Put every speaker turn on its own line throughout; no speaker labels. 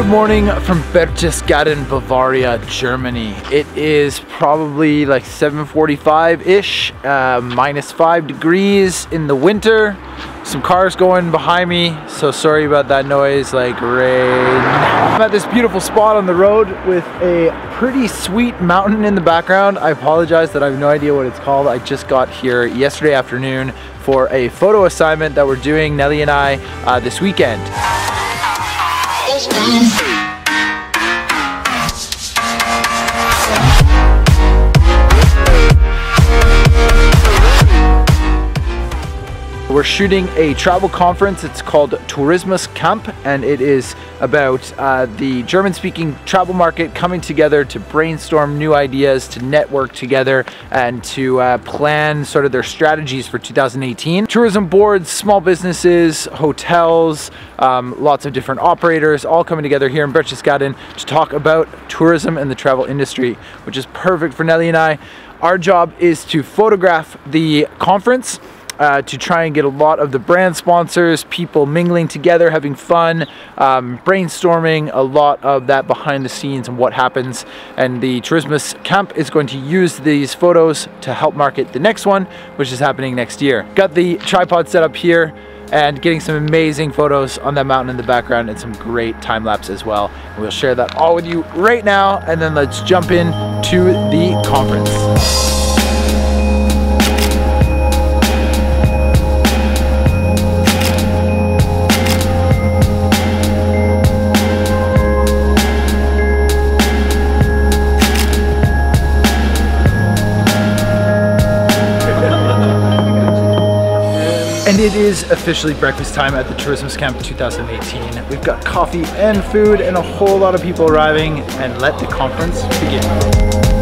Good morning from Berchtesgaden, Bavaria, Germany. It is probably like 7.45-ish, uh, minus five degrees in the winter. Some cars going behind me, so sorry about that noise, like rain. I'm at this beautiful spot on the road with a pretty sweet mountain in the background. I apologize that I have no idea what it's called. I just got here yesterday afternoon for a photo assignment that we're doing, Nellie and I, uh, this weekend. Christmas. We're shooting a travel conference. It's called Tourismus Camp, and it is about uh, the German-speaking travel market coming together to brainstorm new ideas, to network together, and to uh, plan sort of their strategies for 2018. Tourism boards, small businesses, hotels, um, lots of different operators, all coming together here in Berchtesgaden to talk about tourism and the travel industry, which is perfect for Nellie and I. Our job is to photograph the conference uh, to try and get a lot of the brand sponsors, people mingling together, having fun, um, brainstorming a lot of that behind the scenes and what happens. And the Tourismus Camp is going to use these photos to help market the next one, which is happening next year. Got the tripod set up here and getting some amazing photos on that mountain in the background and some great time lapse as well. And we'll share that all with you right now and then let's jump in to the conference. And it is officially breakfast time at the Tourismus Camp 2018. We've got coffee and food and a whole lot of people arriving and let the conference begin.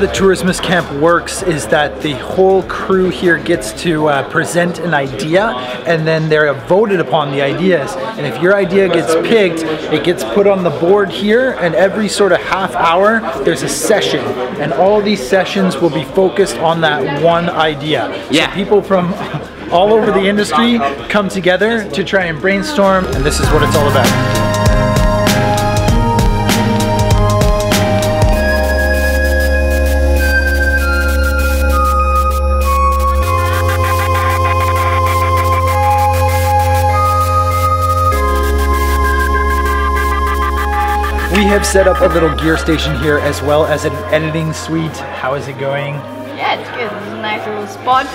The Tourismus Camp works is that the whole crew here gets to uh, present an idea and then they're voted upon the ideas. And if your idea gets picked, it gets put on the board here and every sort of half hour there's a session. And all these sessions will be focused on that one idea.
Yeah.
So people from all over the industry come together to try and brainstorm and this is what it's all about. Have set up a little gear station here as well as an editing suite. How is it going?
Yeah, it's good. It's a nice little spot.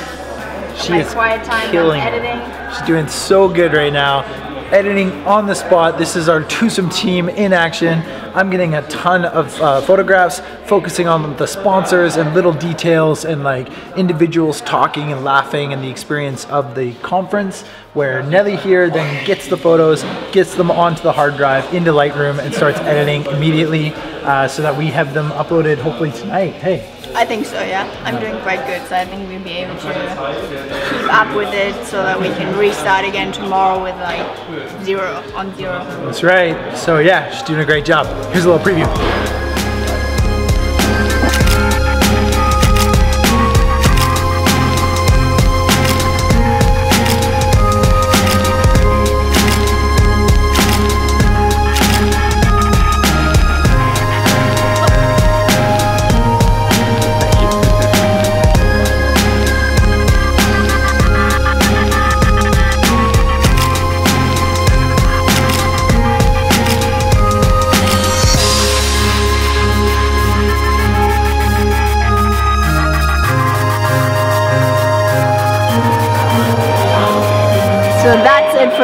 She is
quiet time
killing it.
editing.
She's doing so good right now. Editing on the spot. This is our twosome team in action. I'm getting a ton of uh, photographs focusing on the sponsors and little details and like individuals talking and laughing and the experience of the conference where Nellie here then gets the photos, gets them onto the hard drive into Lightroom and starts editing immediately uh, so that we have them uploaded hopefully tonight. Hey,
I think so, yeah. I'm doing quite good, so I think we'll be able to keep up with it so that we can restart again tomorrow with like zero on zero.
that's right. So yeah, she's doing a great job. Here's a little preview.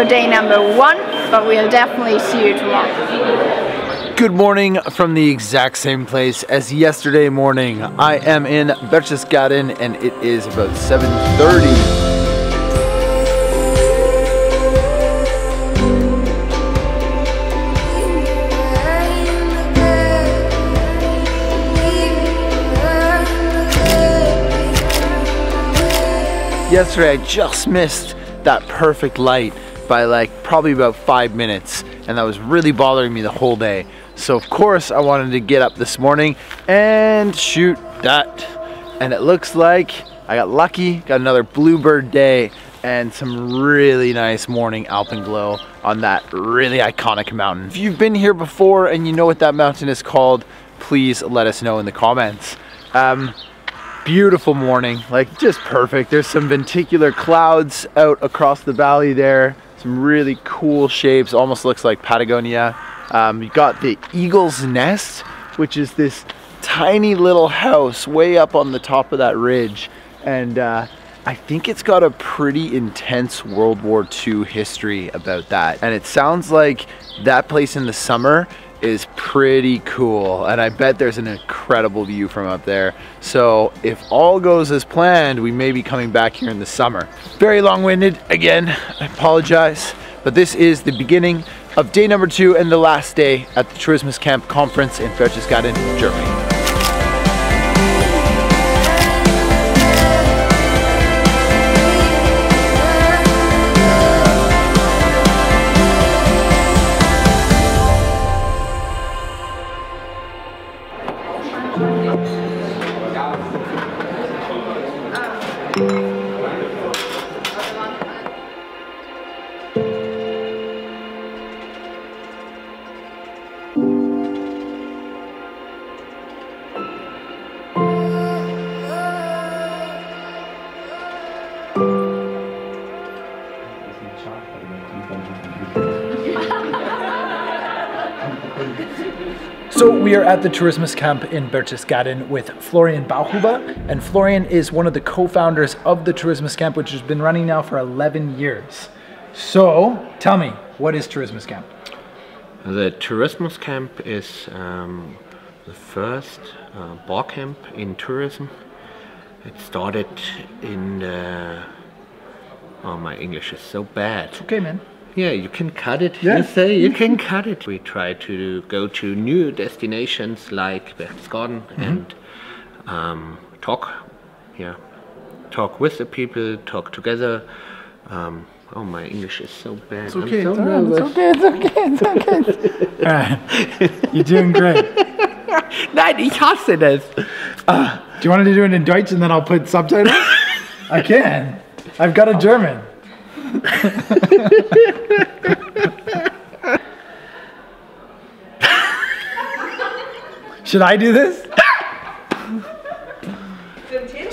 For day number one, but we'll definitely see you tomorrow.
Good morning from the exact same place as yesterday morning. I am in Berchtesgaden and it is about 7.30. Yesterday I just missed that perfect light by like probably about five minutes and that was really bothering me the whole day. So of course I wanted to get up this morning and shoot that. And it looks like I got lucky, got another bluebird day and some really nice morning alpenglow on that really iconic mountain. If you've been here before and you know what that mountain is called, please let us know in the comments. Um, beautiful morning, like just perfect. There's some lenticular clouds out across the valley there. Some really cool shapes, almost looks like Patagonia. Um, you got the Eagle's Nest, which is this tiny little house way up on the top of that ridge. And uh, I think it's got a pretty intense World War II history about that. And it sounds like that place in the summer is pretty cool. And I bet there's an incredible view from up there. So if all goes as planned, we may be coming back here in the summer. Very long-winded, again, I apologize. But this is the beginning of day number two and the last day at the Tourismus Camp conference in Berchtesgaden, Germany. So we are at the Tourismus Camp in Berchtesgaden with Florian Bauhuber, and Florian is one of the co-founders of the Tourismus Camp, which has been running now for 11 years. So tell me, what is Tourismus Camp?
The Tourismus Camp is um, the first uh, bar camp in tourism. It started in, uh, oh my English is so bad.
It's okay, man.
Yeah, you can cut it.
Yeah.
You say you can cut it. We try to go to new destinations like Berchtesgaden
Mm-hmm.
and um, talk. Yeah, talk with the people, talk together. Um, oh, my English is so bad.
It's okay,
I'm
it's
so
all right,
nervous.
it's okay, it's okay, it's okay. all right, you're doing great.
Nein, ich hasse das.
Do you want to do it in Deutsch and then I'll put subtitles? I can. I've got a German. Should I do this?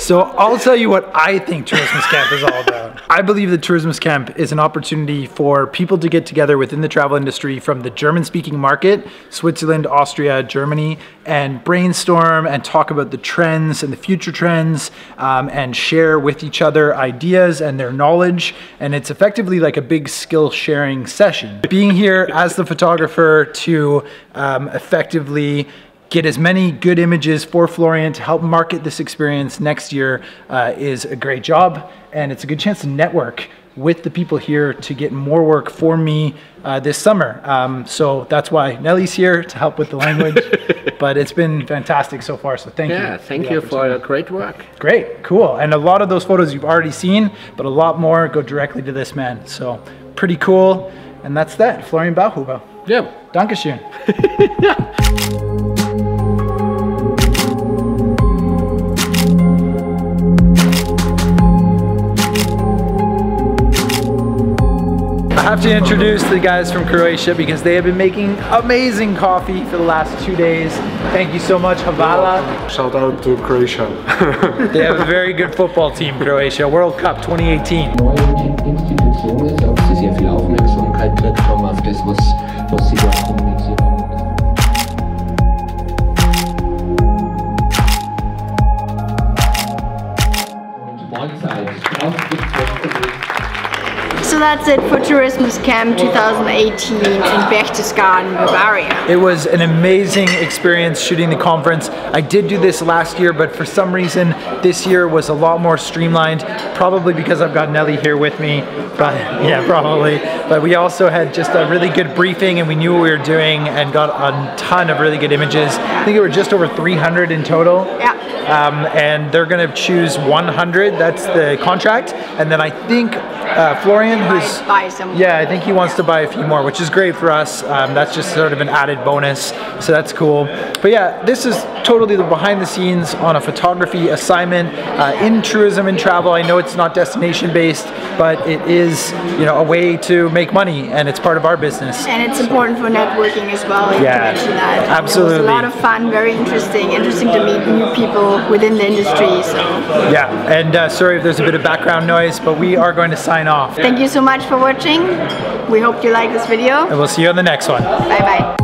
So I'll tell you what I think Tourismus Camp is all about. I believe that Tourismus Camp is an opportunity for people to get together within the travel industry from the German-speaking market, Switzerland, Austria, Germany, and brainstorm and talk about the trends and the future trends um, and share with each other ideas and their knowledge. And it's effectively like a big skill sharing session. Being here as the photographer to um, effectively get as many good images for Florian to help market this experience next year uh, is a great job. And it's a good chance to network with the people here to get more work for me uh, this summer. Um, so that's why Nellie's here to help with the language. but it's been fantastic so far. So thank you.
Yeah,
for
thank
the
you for your great work.
Great, cool. And a lot of those photos you've already seen, but a lot more go directly to this man. So pretty cool. And that's that, Florian Bauhuber.
Yeah.
Dankeschön. I have to introduce the guys from Croatia because they have been making amazing coffee for the last two days. Thank you so much, Havala.
Shout out to Croatia.
They have a very good football team, Croatia. World Cup 2018.
neue Institution
So that's it for Tourismus Camp 2018 in Berchtesgaden, Bavaria.
It was an amazing experience shooting the conference. I did do this last year, but for some reason this year was a lot more streamlined, probably because I've got Nellie here with me, but yeah, probably. But we also had just a really good briefing and we knew what we were doing and got a ton of really good images. I think it were just over 300 in total.
Yeah.
Um, and they're going to choose 100. That's the contract. And then I think uh, Florian,
Buy-
who's
buy some more.
yeah, I think he wants to buy a few more, which is great for us. Um, that's just sort of an added bonus, so that's cool. But yeah, this is totally the behind the scenes on a photography assignment uh, in tourism and travel. I know it's not destination based, but it is you know a way to make money, and it's part of our business.
And it's important for networking as well. You
Yeah,
that. It
absolutely.
was a lot of fun, very interesting, interesting to meet new people within the industry. So
Yeah, and uh, sorry if there's a bit of background noise, but we are going to sign off,
thank you so much for watching. We hope you like this video.
and we'll see you on the next one.
Bye bye.